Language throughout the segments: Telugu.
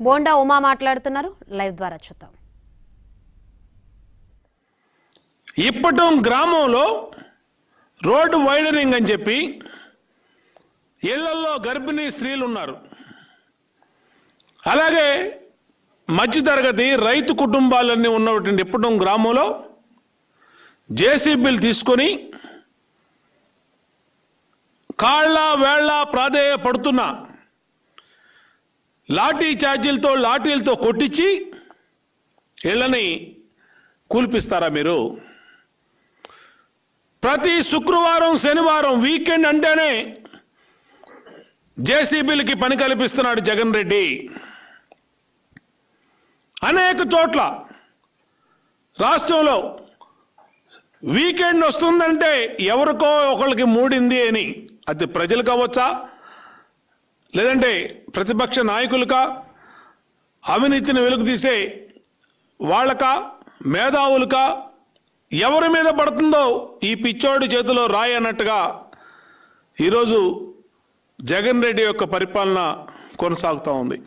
బోండా ఉమా మాట్లాడుతున్నారు. లైవ్ ద్వారా చూద్దాం. ఇప్పటం గ్రామంలో రోడ్డు వైడనింగ్ అని చెప్పి ఇళ్ళలో గర్భిణీ స్త్రీలు ఉన్నారు అలాగే మధ్యతరగతి రైతు కుటుంబాలన్నీ ఉన్నటువంటి ఇప్పటం గ్రామంలో జేసీబీలు తీసుకొని కాళ్ళ వేళ్ళ ప్రాధేయ పడుతున్న లాఠీ ఛార్జీలతో లాఠీలతో కొట్టించి ఇళ్ళని కూల్పిస్తారా మీరు? ప్రతి శుక్రవారం శనివారం వీకెండ్ అంటేనే జేసీబీలకి పని కల్పిస్తున్నాడు జగన్ రెడ్డి. అనేక చోట్ల రాష్ట్రంలో వీకెండ్ వస్తుందంటే ఎవరికో ఒకరికి మూడింది అని. అది ప్రజలు కావచ్చా లేదంటే ప్రతిపక్ష నాయకులక అవినీతిని వెలుగు తీసే వాళ్ళకా మేధావులక ఎవరి మీద పడుతుందో ఈ పిచ్చోడి చేతిలో రాయి అన్నట్టుగా ఈరోజు జగన్ రెడ్డి యొక్క పరిపాలన కొనసాగుతూ ఉంది.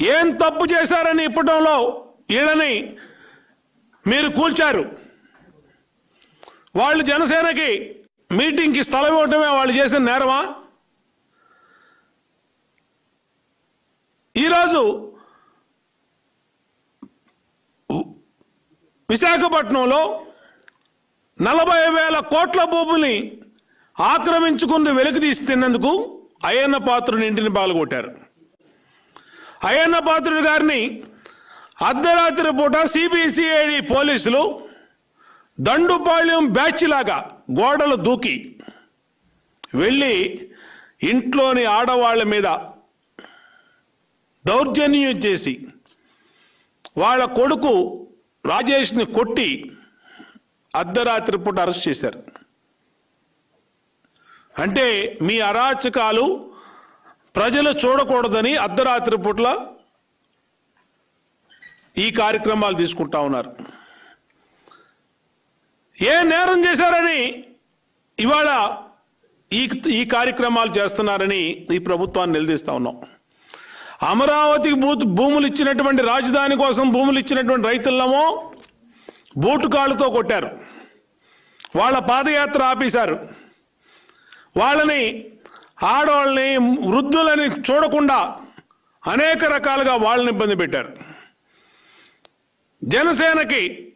ఏం తప్పు చేశారని ఇప్పటంలో ఈడని మీరు కూల్చారు. వాళ్ళు జనసేనకి మీటింగ్కి స్థలం ఇవ్వటమే వాళ్ళు చేసిన నేరమా? ఈరోజు విశాఖపట్నంలో నలభై వేల కోట్ల భూముల్ని ఆక్రమించుకుంది వెలికి తీస్తున్నందుకు అయ్యన్న పాత్రుని ఇంటిని పాల్గొట్టారు అయ్యన్న పాత్రుడి గారిని అర్ధరాత్రి పూట సిబిసిఐడి పోలీసులు దండుపాళ్యం బ్యాచ్ లాగా గోడలు దూకి వెళ్ళి ఇంట్లోని ఆడవాళ్ళ మీద దౌర్జన్యం చేసి వాళ్ళ కొడుకు రాజేష్ని కొట్టి అర్ధరాత్రి పూట అరెస్ట్ చేశారు. అంటే మీ అరాచకాలు ప్రజలు చూడకూడదని అర్ధరాత్రి పూట్ల ఈ కార్యక్రమాలు తీసుకుంటా ఉన్నారు. ఏ నేరం చేశారని ఇవాళ ఈ ఈ కార్యక్రమాలు చేస్తున్నారని ఈ ప్రభుత్వాన్ని నిలదీస్తా ఉన్నాం. అమరావతికి భూ భూములు ఇచ్చినటువంటి రాజధాని కోసం భూములు ఇచ్చినటువంటి రైతులమో బూటుకాళ్ళతో కొట్టారు. వాళ్ళ పాదయాత్ర ఆపేశారు. వాళ్ళని ఆడవాళ్ళని వృద్ధులని చూడకుండా అనేక రకాలుగా వాళ్ళని ఇబ్బంది పెట్టారు. జనసేనకి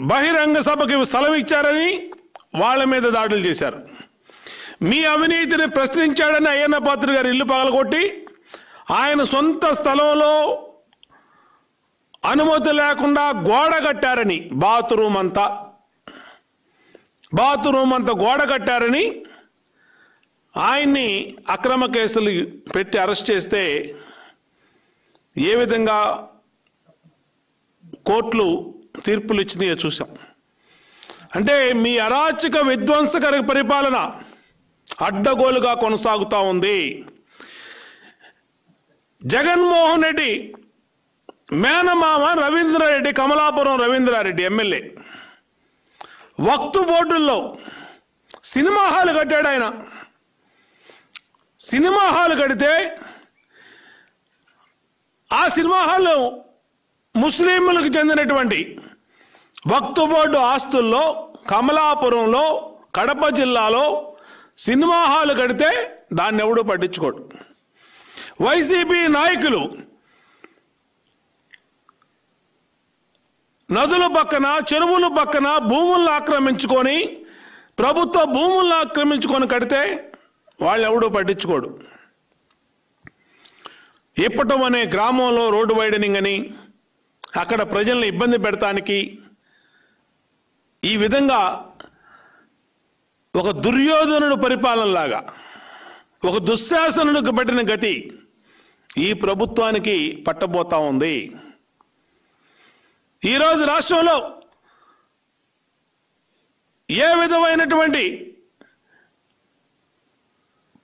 బహిరంగ సభకి సెలవు ఇచ్చారని వాళ్ళ మీద దాడులు చేశారు. మీ అవినీతిని ప్రశ్నించాడని అయ్యన్న పాత్ర గారు ఇల్లు పగలగొట్టి ఆయన సొంత స్థలంలో అనుమతి లేకుండా గోడ కట్టారని బాత్రూమ్ అంతా. బాత్రూమ్ అంతా గోడ కట్టారని ఆయన్ని అక్రమ కేసులు పెట్టి అరెస్ట్ చేస్తే ఏ విధంగా కోర్టులు తీర్పులు ఇచ్చినాయో చూసాం అంటే మీ అరాచక విధ్వంసకర పరిపాలన అడ్డగోలుగా కొనసాగుతూ ఉంది. జగన్మోహన్ రెడ్డి మేనమామ రవీంద్రారెడ్డి కమలాపురం రవీంద్రారెడ్డి ఎమ్మెల్యే. వక్తు బోర్డుల్లో సినిమా హాల్ కట్టాడు ఆయన. సినిమా హాల్ కడితే ఆ సినిమా హాల్ ముస్లింలకు చెందినటువంటి వక్తు బోర్డు ఆస్తుల్లో కమలాపురంలో కడప జిల్లాలో సినిమా హాల్ కడితే దాన్ని ఎవడూ పట్టించుకోడు. వైసీపీ నాయకులు నదుల పక్కన చెరువుల పక్కన భూములను ఆక్రమించుకొని ప్రభుత్వ భూములను ఆక్రమించుకొని కడితే వాళ్ళు ఎవడూ పట్టించుకోడు. ఇప్పటం అనే గ్రామంలో రోడ్డు వైడనింగ్ అని అక్కడ ప్రజలను ఇబ్బంది పెడతానికి ఈ విధంగా ఒక దుర్యోధనుడు పరిపాలనలాగా ఒక దుశ్శాసనుడికి పట్టిన గతి ఈ ప్రభుత్వానికి పట్టబోతా ఉంది. ఈరోజు రాష్ట్రంలో ఏ విధమైనటువంటి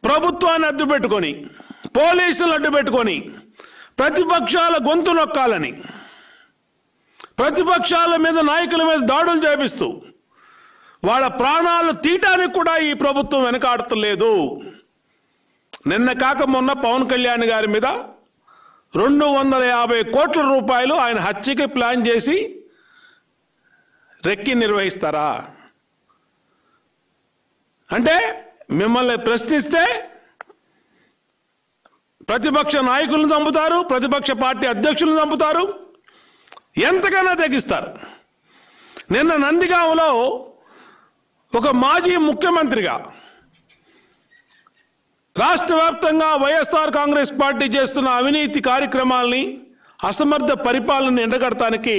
ప్రభుత్వాన్ని అడ్డు పెట్టుకొని పోలీసులు అడ్డు పెట్టుకొని ప్రతిపక్షాల గొంతు నొక్కాలని ప్రతిపక్షాల మీద నాయకుల మీద దాడులు చేపిస్తూ వాళ్ళ ప్రాణాలు తీయటానికి కూడా ఈ ప్రభుత్వం వెనకాడతలేదు. నిన్న కాక మొన్న పవన్ కళ్యాణ్ గారి మీద రెండు వందల యాభై కోట్ల రూపాయలు ఆయన హత్యకి ప్లాన్ చేసి రెక్కి నిర్వహిస్తారా? అంటే మిమ్మల్ని ప్రశ్నిస్తే ప్రతిపక్ష నాయకులను చంపుతారు ప్రతిపక్ష పార్టీ అధ్యక్షులను చంపుతారు ఎంతకైనా తెగిస్తారు. నిన్న నందిగాములో ఒక మాజీ ముఖ్యమంత్రిగా రాష్ట్ర వ్యాప్తంగా వైఎస్ఆర్ కాంగ్రెస్ పార్టీ చేస్తున్న అవినీతి కార్యక్రమాల్ని అసమర్థ పరిపాలనని ఎండగడటానికి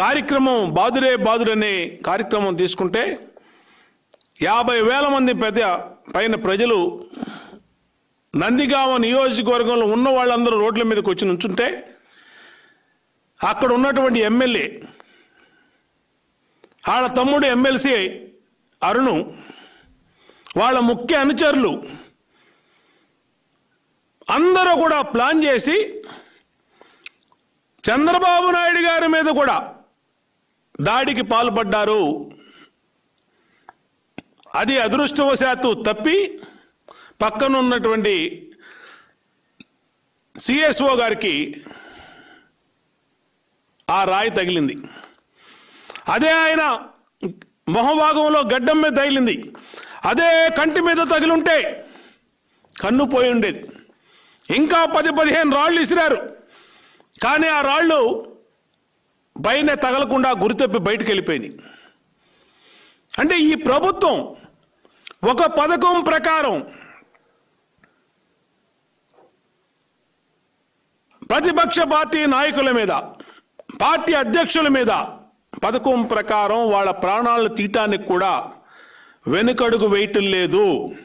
కార్యక్రమం బాదురే బాదురనే కార్యక్రమం తీసుకుంటే యాభై వేల మంది పెద్ద పైన ప్రజలు నందిగామ నియోజకవర్గంలో ఉన్న వాళ్ళందరూ రోడ్ల మీదకి వచ్చి నుంచుంటే అక్కడ ఉన్నటువంటి ఎమ్మెల్యే వాళ్ళ తమ్ముడు ఎమ్మెల్సీ అరుణు వాళ్ళ ముఖ్య అనుచరులు. అందరూ కూడా ప్లాన్ చేసి చంద్రబాబు నాయుడు గారి మీద కూడా దాడికి పాల్పడ్డారు. అది అదృష్టవశాత్తు తప్పి పక్కన ఉన్నటువంటి సిఎస్ఓ గారికి ఆ రాయి తగిలింది. అదే ఆయన మొహభాగంలో గడ్డం మీద తగిలింది. అదే కంటి మీద తగిలుంటే కన్ను పోయి ఉండేది. ఇంకా పది పదిహేను రాళ్ళు ఇసిరారు. కానీ ఆ రాళ్ళు పైన తగలకుండా గురితప్పి బయటకు వెళ్ళిపోయింది అంటే ఈ ప్రభుత్వం ఒక పథకం ప్రకారం ప్రతిపక్ష పార్టీ నాయకుల మీద పార్టీ అధ్యక్షుల మీద పథకం ప్రకారం వాళ్ళ ప్రాణాలను తీయటానికి కూడా వెనుకడుగు వేయటం లేదు.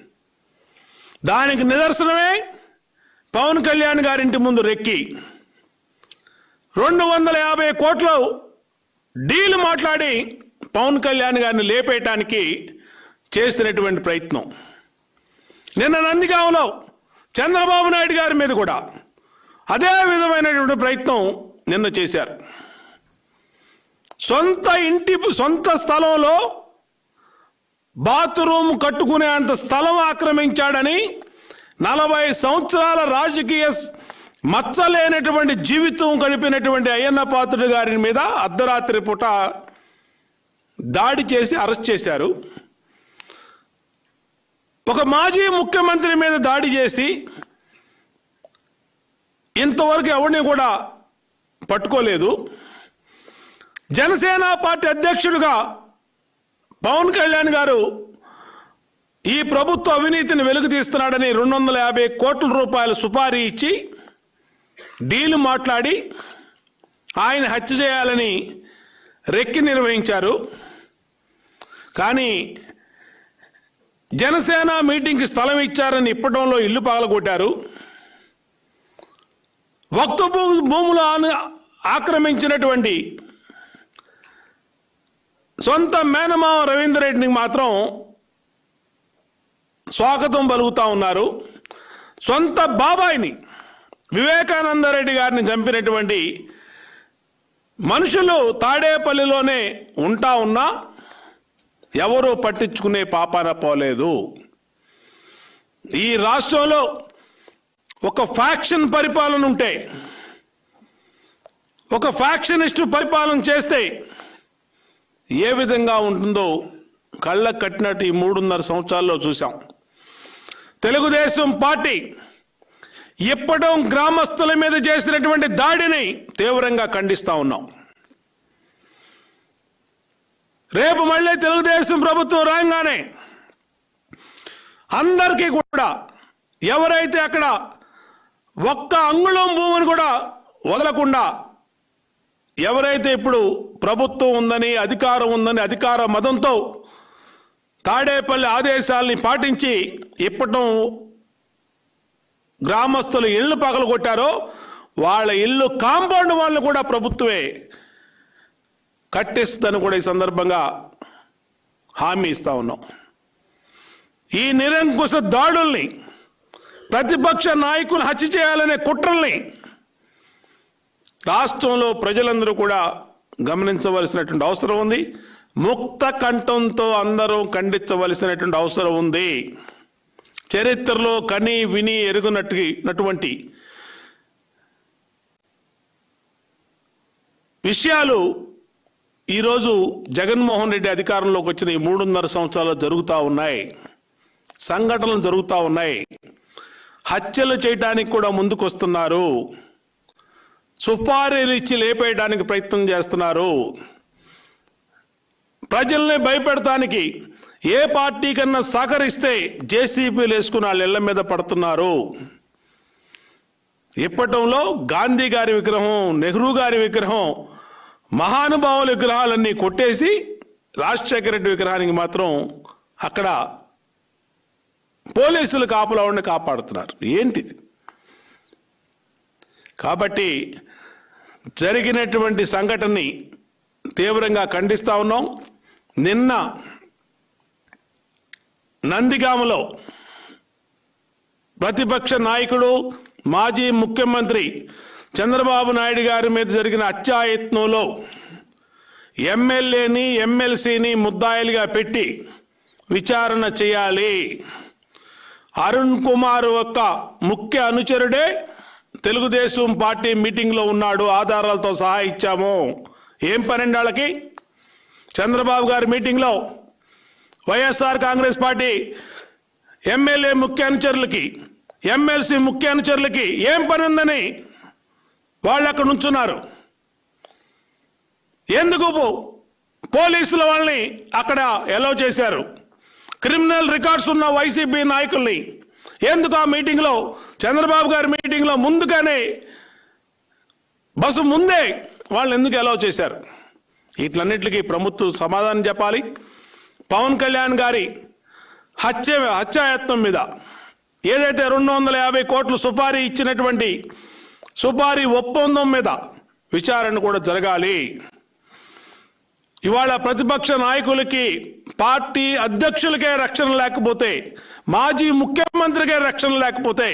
దానికి నిదర్శనమే పవన్ కళ్యాణ్ గారింటి ముందు రెక్కి. రెండు వందల యాభై కోట్లు డీల్ మాట్లాడి పవన్ కళ్యాణ్ గారిని లేపేయటానికి చేసినటువంటి ప్రయత్నం. నిన్న నందిగాంలో చంద్రబాబు నాయుడు గారి మీద కూడా అదే విధమైనటువంటి ప్రయత్నం నిన్న చేశారు. సొంత ఇంటి సొంత స్థలంలో బాత్రూమ్ కట్టుకునే అంత స్థలం ఆక్రమించాడని నలభై సంవత్సరాల రాజకీయ మచ్చలేనటువంటి జీవితం గడిపినటువంటి అయ్యన్న పాత్రుడు గారి మీద అర్ధరాత్రి పూట దాడి చేసి అరెస్ట్ చేశారు. ఒక మాజీ ముఖ్యమంత్రి మీద దాడి చేసి ఇంతవరకు ఎవరిని కూడా పట్టుకోలేదు. జనసేన పార్టీ అధ్యక్షుడిగా పవన్ కళ్యాణ్ గారు ఈ ప్రభుత్వ అవినీతిని వెలుగు తీస్తున్నాడని రెండు వందల యాభై కోట్ల రూపాయలు సుపారీ ఇచ్చి డీలు మాట్లాడి ఆయన హత్య చేయాలని రెక్కి నిర్వహించారు. కానీ జనసేన మీటింగ్కి స్థలం ఇచ్చారని ఇప్పటంలో ఇల్లు పగలగొట్టారు. వక్త భూ- భూములు ఆక్రమించినటువంటి సొంత మేనమావ రవీందర్ రెడ్డిని మాత్రం స్వాగతం పలుకుతా ఉన్నారు. సొంత బాబాయిని వివేకానంద రెడ్డి గారిని చంపినటువంటి మనుషులు తాడేపల్లిలోనే ఉంటా ఉన్నా ఎవరూ పట్టించుకునే పాపాన పోలేదు. ఈ రాష్ట్రంలో ఒక ఫ్యాక్షన్ పరిపాలన ఉంటే ఒక ఫ్యాక్షనిస్ట్ పరిపాలన చేస్తే ఏ విధంగా ఉంటుందో కళ్ళ కట్టినట్టు ఈ మూడున్నర సంవత్సరాల్లో చూసాం తెలుగుదేశం పార్టీ ఇప్పటం గ్రామస్తుల మీద చేసినటువంటి దాడిని తీవ్రంగా ఖండిస్తూ ఉన్నాం. రేపు మళ్ళీ తెలుగుదేశం ప్రభుత్వం రాగానే అందరికీ కూడా ఎవరైతే అక్కడ ఒక్క అంగుళం భూమిని కూడా వదలకుండా ఎవరైతే ఇప్పుడు ప్రభుత్వం ఉందని అధికారం ఉందని అధికార మదంతో తాడేపల్లి ఆదేశాలని పాటించి ఇప్పటం గ్రామస్తులు ఇళ్ళు పగలగొట్టారో వాళ్ళ ఇల్లు కాంపౌండ్ వాళ్ళు కూడా ప్రభుత్వమే కట్టిస్తుందని కూడా ఈ సందర్భంగా హామీ ఇస్తా ఉన్నాం. ఈ నిరంకుశ దాడుల్ని ప్రతిపక్ష నాయకులు హత్య చేయాలనే కుట్రల్ని రాష్ట్రంలో ప్రజలందరూ కూడా గమనించవలసినటువంటి అవసరం ఉంది. ముక్త కంఠంతో అందరూ ఖండించవలసినటువంటి అవసరం ఉంది. చరిత్రలో కని విని ఎరుగునటువంటి విషయాలు ఈరోజు జగన్మోహన్ రెడ్డి అధికారంలోకి వచ్చిన ఈ మూడున్నర సంవత్సరాలు జరుగుతూ ఉన్నాయి. సంఘటనలు జరుగుతూ ఉన్నాయి. హత్యలు చేయడానికి కూడా ముందుకొస్తున్నారు. సుపారీలు ఇచ్చి లేపేయడానికి ప్రయత్నం చేస్తున్నారు. ప్రజల్ని భయపెడటానికి ఏ పార్టీ కన్నా సహకరిస్తే జేసీబీలు వేసుకుని వాళ్ళ ఇళ్ళ మీద పడుతున్నారు. ఇప్పటంలో గాంధీ గారి విగ్రహం నెహ్రూ గారి విగ్రహం మహానుభావుల విగ్రహాలన్నీ కొట్టేసి రాజశేఖర రెడ్డి విగ్రహానికి మాత్రం అక్కడ పోలీసులు కాపులా ఉండి కాపాడుతున్నారు. ఏంటిది? కాబట్టి జరిగినటువంటి సంఘటనని తీవ్రంగా ఖండిస్తా ఉన్నాం. నిన్న నందిగామలో ప్రతిపక్ష నాయకుడు మాజీ ముఖ్యమంత్రి చంద్రబాబు నాయుడు గారి మీద జరిగిన అత్యాయత్నంలో ఎమ్మెల్యేని ఎమ్మెల్సీని ముద్దాయిలుగా పెట్టి విచారణ చేయాలి. అరుణ్ కుమార్ యొక్క ముఖ్య అనుచరుడే. తెలుగుదేశం పార్టీ మీటింగ్లో ఉన్నాడు ఆధారాలతో సహా ఇచ్చాము. ఏం పన్నెండు వాళ్ళకి? చంద్రబాబు గారి మీటింగ్లో వైఎస్ఆర్ కాంగ్రెస్ పార్టీ ఎమ్మెల్యే ముఖ్య అనుచరులకి ఎమ్మెల్సీ ముఖ్య అనుచరులకి ఏం పని ఉందని వాళ్ళు అక్కడ నుంచున్నారు. ఎందుకు పోలీసుల వాళ్ళని అక్కడ ఎలో చేశారు? క్రిమినల్ రికార్డ్స్ ఉన్న వైసీపీ నాయకుల్ని ఎందుకు ఆ మీటింగ్లో? చంద్రబాబు గారి మీటింగ్లో ముందుగానే బస్సు ముందే వాళ్ళు ఎందుకు అలౌ చేశారు? వీటిలన్నింటికి ప్రభుత్వం సమాధానం చెప్పాలి. పవన్ కళ్యాణ్ గారి హత్య హత్యాయత్నం మీద ఏదైతే రెండు వందల యాభై కోట్లు సుపారీ ఇచ్చినటువంటి సుపారీ ఒప్పందం మీద విచారణ కూడా జరగాలి. ఇవాళ ప్రతిపక్ష నాయకులకి పార్టీ అధ్యక్షులకే రక్షణ లేకపోతే మాజీ ముఖ్యమంత్రికే రక్షణ లేకపోతే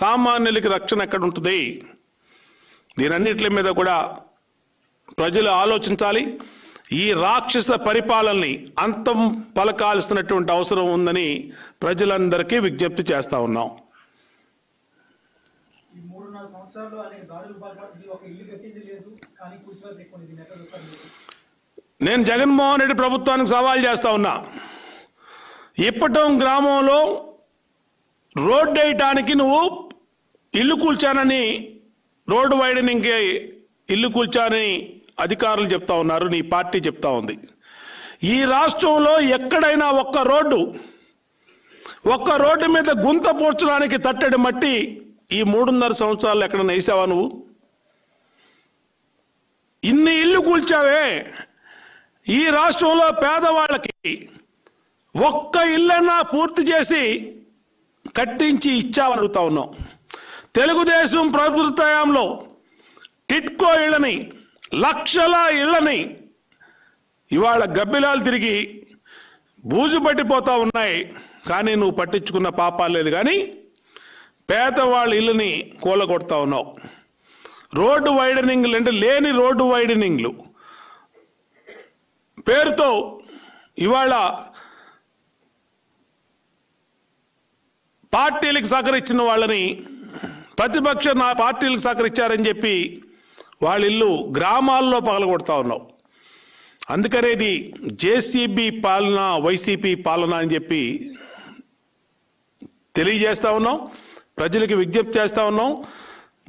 సామాన్యులకి రక్షణ ఎక్కడ ఉంటుంది దీనన్నిటి మీద కూడా ప్రజలు ఆలోచించాలి. ఈ రాక్షస పరిపాలనని అంతం పలకాల్సినటువంటి అవసరం ఉందని ప్రజలందరికీ విజ్ఞప్తి చేస్తా ఉన్నాం. సంవత్సరాలు అనేక ఒక ఇల్లు కట్టింది లేదు కానీ నేను జగన్మోహన్ రెడ్డి ప్రభుత్వానికి సవాల్ చేస్తా ఉన్నా. ఇప్పటం గ్రామంలో రోడ్డు వేయటానికి నువ్వు ఇల్లు కూల్చానని రోడ్డు వైడనింగ్కి ఇల్లు కూల్చానని అధికారులు చెప్తా ఉన్నారు నీ పార్టీ చెప్తా ఉంది. ఈ రాష్ట్రంలో ఎక్కడైనా ఒక్క రోడ్డు ఒక్క రోడ్డు మీద గుంత పోర్చడానికి తట్టడి మట్టి ఈ మూడున్నర సంవత్సరాలు ఎక్కడ వేసావా నువ్వు? ఇన్ని ఇల్లు కూల్చావే ఈ రాష్ట్రంలో పేదవాళ్ళకి ఒక్క ఇల్లన్నా పూర్తి చేసి కట్టించి ఇచ్చామని అడుగుతా ఉన్నాం. తెలుగుదేశం ప్రభుత్వంలో టిట్కో ఇళ్ళని లక్షల ఇళ్ళని ఇవాళ గబ్బిలాలు తిరిగి బూజు పట్టిపోతా ఉన్నాయి. కానీ నువ్వు పట్టించుకున్న పాపాలు లేదు కానీ పేదవాళ్ళ ఇల్లుని కూలగొడతా ఉన్నావు. రోడ్డు వైడనింగ్లు అంటే లేని రోడ్డు వైడనింగ్లు. పేరుతో ఇవాళ పార్టీలకు సహకరించిన వాళ్ళని ప్రతిపక్ష నా పార్టీలకు సహకరించారని చెప్పి వాళ్ళ ఇల్లు గ్రామాల్లో పగలగొడతా ఉన్నావు. అందుకనేది జేసీబీ పాలన వైసీపీ పాలన అని చెప్పి తెలియజేస్తా ఉన్నాం. ప్రజలకు విజ్ఞప్తి చేస్తా ఉన్నాం.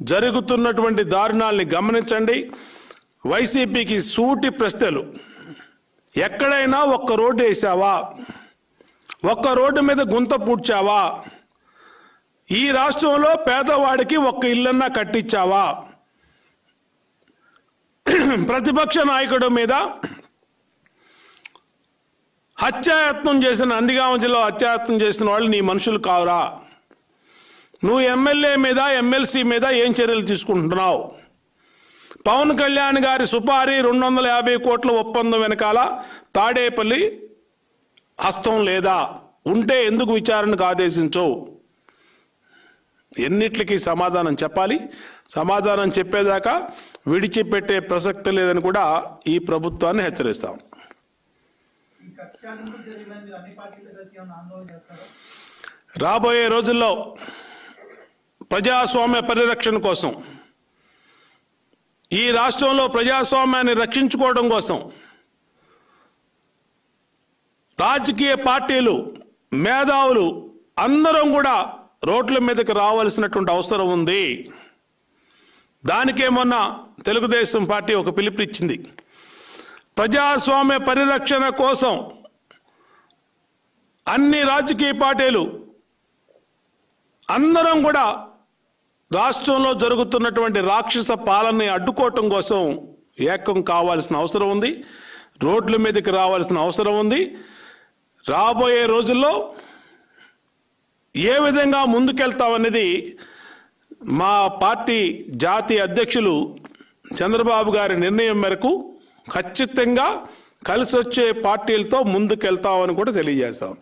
జరుగుతున్నటువంటి దారుణాల్ని గమనించండి. వైసీపీకి సూటి ప్రశ్నలు ఎక్కడైనా ఒక్క రోడ్డు వేసావా? ఒక్క రోడ్డు మీద గుంత పూడ్చావా? ఈ రాష్ట్రంలో పేదవాడికి ఒక్క ఇల్లన్నా కట్టించావా? ప్రతిపక్ష నాయకుడు మీద హత్యాయత్నం చేసిన నందిగామ జిల్లా హత్యాయత్నం చేసిన వాళ్ళు నీ మనుషులు కావురా. నువ్వు ఎమ్మెల్యే మీద ఎమ్మెల్సీ మీద ఏం చర్యలు తీసుకుంటున్నావు? పవన్ కళ్యాణ్ గారి సుపారీ రెండు వందల యాభై కోట్ల ఒప్పందం వెనకాల తాడేపల్లి హస్తం లేదా? ఉంటే ఎందుకు విచారణకు ఆదేశించవు? ఎన్నిట్లకి సమాధానం చెప్పాలి? సమాధానం చెప్పేదాకా విడిచిపెట్టే ప్రసక్తి లేదని కూడా ఈ ప్రభుత్వాన్ని హెచ్చరిస్తాం. రాబోయే రోజుల్లో ప్రజాస్వామ్య పరిరక్షణ కోసం ఈ రాష్ట్రంలో ప్రజాస్వామ్యాన్ని రక్షించుకోవడం కోసం రాజకీయ పార్టీలు మేధావులు అందరం కూడా రోడ్ల మీదకి రావాల్సినటువంటి అవసరం ఉంది. దానికే మొన్న తెలుగుదేశం పార్టీ ఒక పిలుపునిచ్చింది. ప్రజాస్వామ్య పరిరక్షణ కోసం అన్ని రాజకీయ పార్టీలు అందరం కూడా రాష్ట్రంలో జరుగుతున్నటువంటి రాక్షస పాలనని అడ్డుకోవటం కోసం ఏకం కావాల్సిన అవసరం ఉంది. రోడ్ల మీదకి రావాల్సిన అవసరం ఉంది. రాబోయే రోజుల్లో ఏ విధంగా ముందుకెళ్తామనేది మా పార్టీ జాతీయ అధ్యక్షులు చంద్రబాబు గారి నిర్ణయం మేరకు ఖచ్చితంగా కలిసి వచ్చే పార్టీలతో ముందుకెళ్తామని కూడా తెలియజేస్తాం.